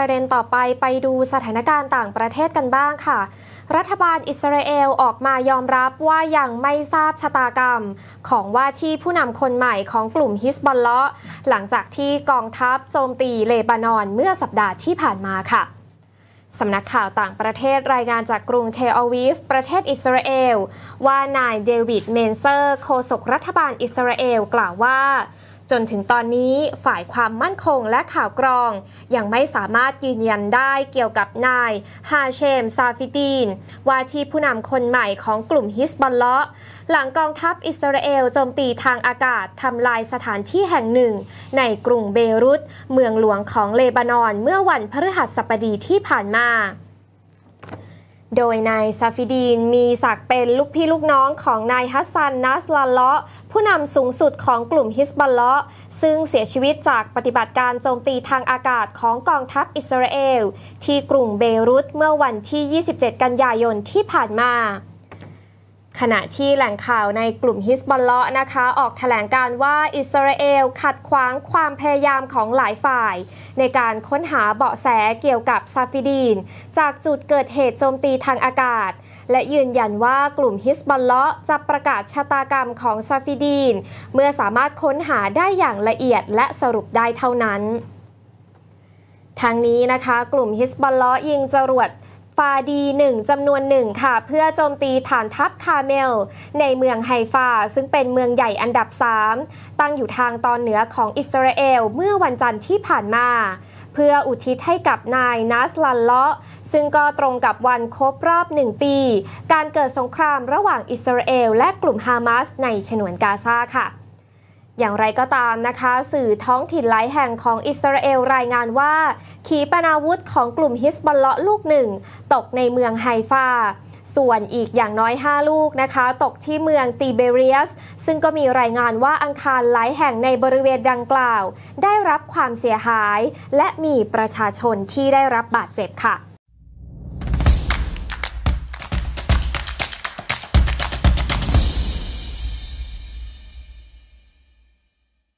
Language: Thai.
ประเด็นต่อไปไปดูสถานการณ์ต่างประเทศกันบ้างค่ะ รัฐบาลอิสราเอลออกมายอมรับว่ายังไม่ทราบชะตากรรม ของว่าที่ผู้นำคนใหม่ของกลุ่มฮิสบอลเลาะห์หลังจากที่กองทัพโจมตีเลบานอนเมื่อสัปดาห์ที่ผ่านมาค่ะสำนักข่าวต่างประเทศรายงานจากกรุงเทลอาวีฟ ประเทศอิสราเอล ว่านายเดวิดเมนเซอร์ โฆษกรัฐบาลอิสราเอล กล่าวว่า จนถึงตอนนี้ฝ่ายความมั่นคงและข่าวกรอง ยังไม่สามารถยืนยันได้เกี่ยวกับนายฮาเชมซาฟิดีน ว่าที่ผู้นำคนใหม่ของกลุ่มฮิสบอลเลาะห์หลังกองทัพอิสราเอลโจมตีทางอากาศทำลายสถานที่แห่งหนึ่ง ในกรุงเบรุต เมืองหลวงของเลบานอนเมื่อวันพฤหัสบดีที่ผ่านมา โดยนายซาฟิดีนมีศักดิ์เป็นลูกพี่ลูกน้องของนายฮัสซันนัสรัลเลาะห์ผู้นำสูงสุดของกลุ่มฮิสบัลเลาะซึ่งเสียชีวิตจากปฏิบัติการโจมตีทางอากาศของกองทัพอิสราเอล ที่กรุงเบรุตเมื่อวันที่ 27 กันยายนที่ผ่านมา ขณะที่แหล่งข่าวในกลุ่มฮิสบอลเลาะห์นะคะ ออกแถลงการว่าอิสราเอลขัดขวางความพยายามของหลายฝ่าย ในการค้นหาเบาะแสเกี่ยวกับซาฟิดีน จากจุดเกิดเหตุโจมตีทางอากาศ และยืนยันว่ากลุ่มฮิสบอลเลาะห์จะประกาศชะตากรรมของซาฟิดีน เมื่อสามารถค้นหาได้อย่างละเอียดและสรุปได้เท่านั้นทางนี้นะคะ กลุ่มฮิสบอลเลาะห์ยิงจรวด ฟาดีหนึ่งจำนวนหนึ่งค่ะ เพื่อโจมตีฐานทัพคาเมล ในเมืองไฮฟา ซึ่งเป็นเมืองใหญ่อันดับ 3 ตั้งอยู่ทางตอนเหนือของอิสราเอลเมื่อวันจันทร์ที่ผ่านมา เพื่ออุทิศให้กับนายนัสรัลเลาะห์ซึ่งก็ตรงกับวันครบรอบหนึ่งปี การเกิดสงครามระหว่างอิสราเอลและกลุ่มฮามาสในฉนวนกาซาค่ะ อย่างไรก็ตามนะคะ สื่อท้องถิ่นหลายแห่งของอิสราเอลรายงานว่า ขีปนาวุธของกลุ่มฮิสบอลเลาะลูกหนึ่ง ตกในเมืองไฮฟาส่วนอีกอย่างน้อย 5 ลูกนะคะ ตกที่เมืองติเบเรียส ซึ่งก็มีรายงานว่าอังคารหลายแห่งในบริเวณดังกล่าว ได้รับความเสียหาย และมีประชาชนที่ได้รับบาดเจ็บค่ะ